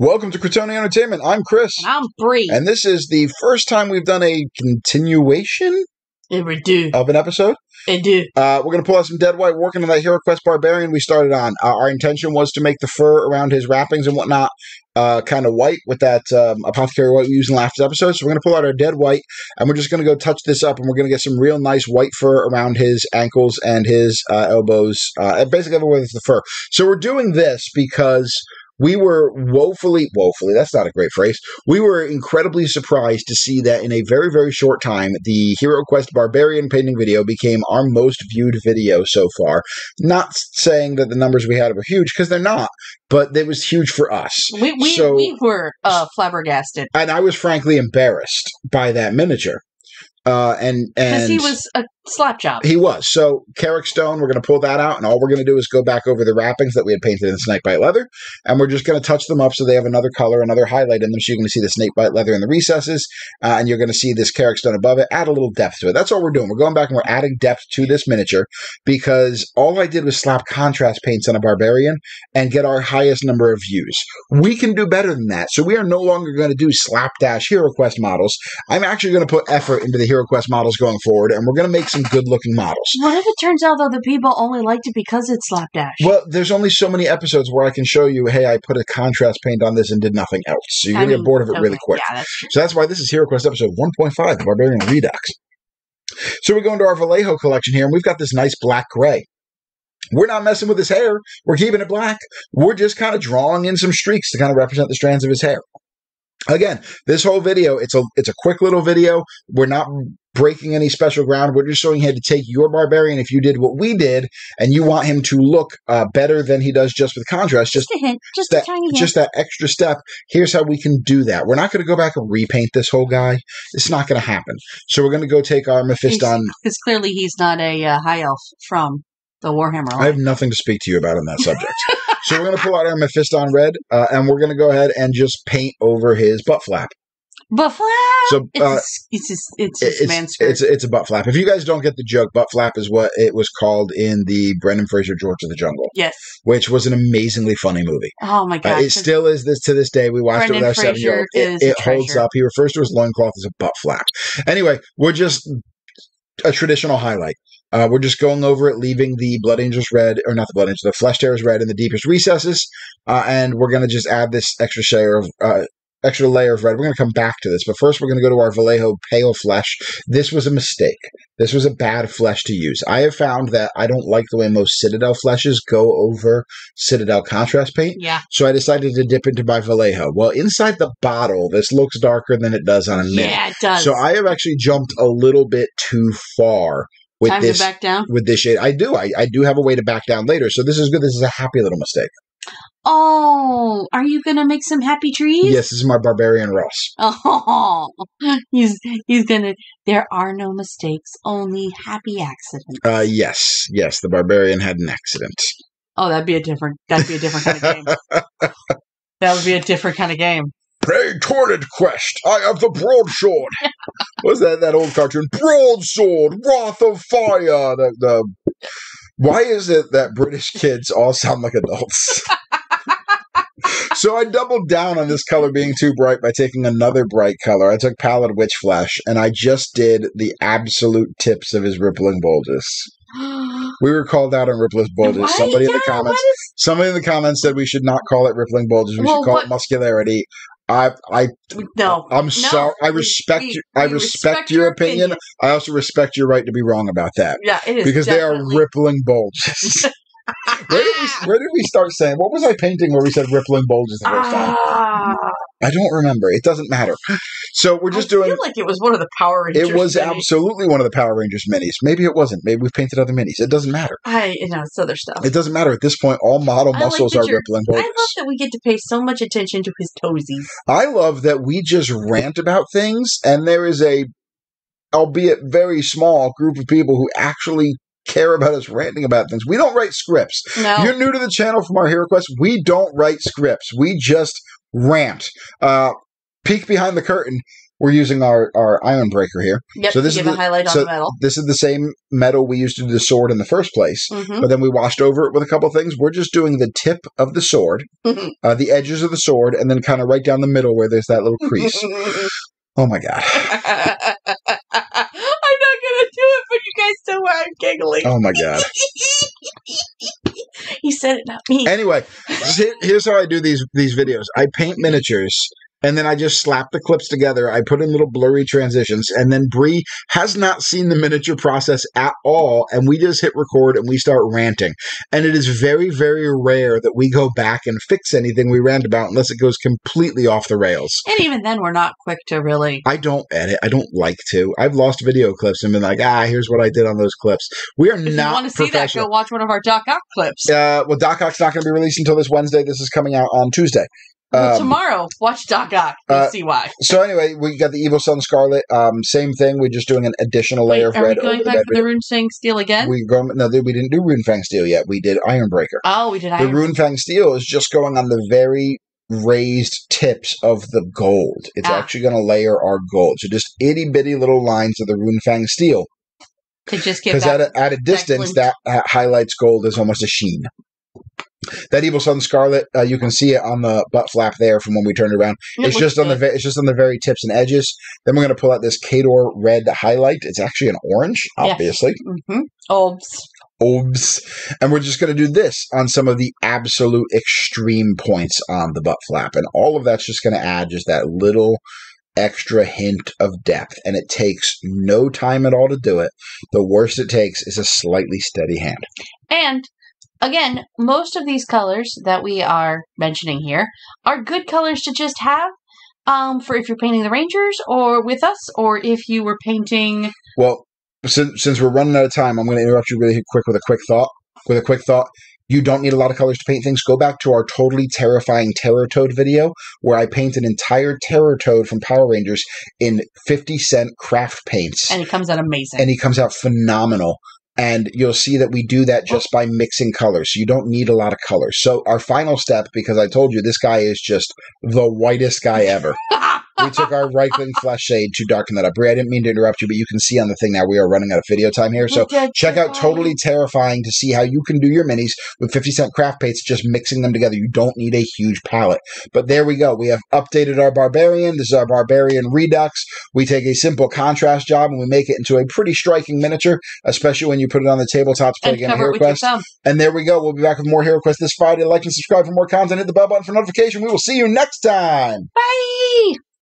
Welcome to Critony Entertainment. I'm Chris. And I'm Bree. And this is the first time we've done a continuation do. of an episode. Uh, we're going to pull out some Dead White working on that Hero Quest Barbarian we started on. Uh, our intention was to make the fur around his wrappings and whatnot uh, kind of white with that um, Apothecary White we used in the last episode. So we're going to pull out our Dead White and we're just going to go touch this up and we're going to get some real nice white fur around his ankles and his uh, elbows, uh, and basically everywhere with the fur. So we're doing this because we were woefully, woefully, that's not a great phrase. We were incredibly surprised to see that in a very, very short time, the Hero Quest Barbarian painting video became our most viewed video so far. Not saying that the numbers we had were huge, because they're not, but it was huge for us. We, we, So- we were uh, flabbergasted. And I was frankly embarrassed by that miniature. Uh, and Because he was a slap job. He was. So, Karak Stone, we're going to pull that out, and all we're going to do is go back over the wrappings that we had painted in snakebite leather, and we're just going to touch them up so they have another color, another highlight in them, so you're going to see the snakebite leather in the recesses, uh, and you're going to see this Karak Stone above it. Add a little depth to it. That's all we're doing. We're going back and we're adding depth to this miniature because all I did was slap contrast paints on a barbarian and get our highest number of views. We can do better than that. So we are no longer going to do slapdash Hero Quest models. I'm actually going to put effort into the Hero Quest models going forward, and we're going to make some good looking models. What if it turns out though the people only liked it because it's slapdash? Well, there's only so many episodes where I can show you, hey, I put a contrast paint on this and did nothing else. So you're I to get bored of it really quick. Yeah, that's. So that's why this is Hero Quest episode 1.5, the Barbarian Redux. So we go into our Vallejo collection here, and we've got this nice black gray. We're not messing with his hair. We're keeping it black. We're just kind of drawing in some streaks to kind of represent the strands of his hair. Again, this whole video, it's a it's a quick little video. We're not breaking any special ground. We're just showing you how to take your barbarian if you did what we did, and you want him to look uh, better than he does just with contrast. Just Just a hint. Just that a tiny hint. just that extra step. Here's how we can do that. We're not going to go back and repaint this whole guy. It's not going to happen. So we're going to go take our Mephiston. Because clearly he's not a uh, high elf from the Warhammer I have nothing to speak to you about on that subject. so we're going to pull out our Mephiston red, uh, and we're going to go ahead and just paint over his butt flap. But flap! So uh, it's, it's just, it's just it's, it's it's a butt flap. If you guys don't get the joke, butt flap is what it was called in the Brendan Fraser George of the Jungle, yes. which was an amazingly funny movie. Oh my Uh, god. it still is this to this day. We watched it with our seven year old. It, it holds up. He refers to his loincloth as a butt flap. Anyway, we're just a traditional highlight. Uh, we're just going over it, leaving the Blood Angels red, or not the Blood Angels, the Flesh Tearers red in the deepest recesses, uh, and we're going to just add this extra layer of. Uh, Extra layer of red. We're going to come back to this, but first we're going to go to our Vallejo pale flesh. This was a mistake. This was a bad flesh to use. I have found that I don't like the way most Citadel fleshes go over Citadel contrast paint. yeah. So I decided to dip into my Vallejo. Well, inside the bottle, this looks darker than it does on a mini. Yeah, it does. So I have actually jumped a little bit too far with Time this to back down. with this shade. I do. I, I do have a way to back down later. So this is good. This is a happy little mistake. Oh, are you gonna make some happy trees? Yes, this is my Barbarian Ross. Oh, he's he's gonna. There are no mistakes, only happy accidents. Uh, yes, yes, the Barbarian had an accident. Oh, that'd be a different. That'd be a different kind of game. that would be a different kind of game. Pray Torrid Quest, I have the broadsword. What's that that old cartoon? Broadsword, Wrath of Fire. The, the why is it that British kids all sound like adults? so I doubled down on this color being too bright by taking another bright color. I took Pallid Wych Flesh, and I just did the absolute tips of his rippling bulges. We were called out on rippling bulges. Why- Somebody in the comments is- Somebody in the comments said we should not call it rippling bulges. We Well, should call what- it muscularity. I, I, no, I'm No, sorry. I respect. we- your, I we respect, your opinion. I also respect your right to be wrong about that Yeah, it is because they are rippling bulges. where did we? Where did we start saying? What was I painting where we said rippling bulges the first time? I don't remember. It doesn't matter. So we're just I doing. feel like it was one of the Power Rangers. It was minis. absolutely one of the Power Rangers minis. Maybe it wasn't. Maybe we've painted other minis. It doesn't matter. I, you know, it's other stuff. It doesn't matter at this point. All model I muscles that are rippling I love that we get to pay so much attention to his toesies. I love that we just rant about things, and there is a, albeit very small, group of people who actually care about us ranting about things. We don't write scripts. No, You're new to the channel from our Hero Quest. We don't write scripts. We just rant. Uh, peek behind the curtain. we're using our, our iron breaker here. Yep. So this is the- highlight so- on the metal. This is the same metal we used to do the sword in the first place. hmm But then we washed over it with a couple things. We're just doing the tip of the sword, Mhm. uh, the edges of the sword, and then kind of right down the middle where there's that little crease. oh my god! I'm not gonna do it, but you guys know why I'm giggling. Oh my god! he said it, not me. Anyway, here's how I do these these videos. I paint miniatures. And then I just slap the clips together. I put in little blurry transitions, and then Bree has not seen the miniature process at all. And we just hit record and we start ranting. And it is very, very rare that we go back and fix anything we rant about unless it goes completely off the rails. and even then, we're not quick to really. I don't edit. I don't like to. I've lost video clips and been like, ah, here's what I did on those clips. We are If you not want to see that, go watch one of our Doc Ock clips. uh, well, Doc Ock's not going to be released until this Wednesday. This is coming out on Tuesday. Well, Um, tomorrow, watch Doc Ock. You'll uh, see why. so anyway, we got the Evil Sunz Scarlet. Um, same thing. We're just doing an additional Wait, layer of are we red going over back the for the Runefang Steel again? We go no, we didn't do Runefang Steel yet. We did Ironbreaker. oh, we did. The Iron. Runefang Steel is just going on the very raised tips of the gold. It's Ah. actually going to layer our gold. So just itty bitty little lines of the Runefang Steel. to just get because at a, at a distance that uh, highlights gold as almost a sheen. That evil sunz scarlet, uh, you can see it on the butt flap there from when we turned around. It it's just on the ve- it's just on the very tips and edges. Then we're going to pull out this Kador red highlight. It's actually an orange, Yeah. obviously. Mhm. Obs. Obs. And we're just going to do this on some of the absolute extreme points on the butt flap, and all of that's just going to add just that little extra hint of depth. And it takes no time at all to do it. The worst it takes is a slightly steady hand. And again, most of these colors that we are mentioning here are good colors to just have um, for if you're painting the Rangers or with us, or if you were painting. Well, since, since we're running out of time, I'm going to interrupt you really quick with a quick thought. With a quick thought, you don't need a lot of colors to paint things. Go back to our totally terrifying Terror Toad video where I paint an entire Terror Toad from Power Rangers in 50 cent craft paints. And it comes out amazing. and he comes out phenomenal. And you'll see that we do that just by mixing colors. So you don't need a lot of colors. So our final step, because I told you this guy is just the whitest guy ever. we took our Reikland Flesh Shade to darken that up. Bree, I didn't mean to interrupt you, but you can see on the thing now we are running out of video time here. So check out Totally Terrifying to see how you can do your minis with 50 cent craft paints, just mixing them together. You don't need a huge palette. But there we go. We have updated our Barbarian. This is our Barbarian Redux. We take a simple contrast job and we make it into a pretty striking miniature, especially when you put it on the tabletop to play and again Hero it with your Quest. And there we go. We'll be back with more Hero Quest this Friday. Like and subscribe for more content. Hit the bell button for notification. We will see you next time. Bye!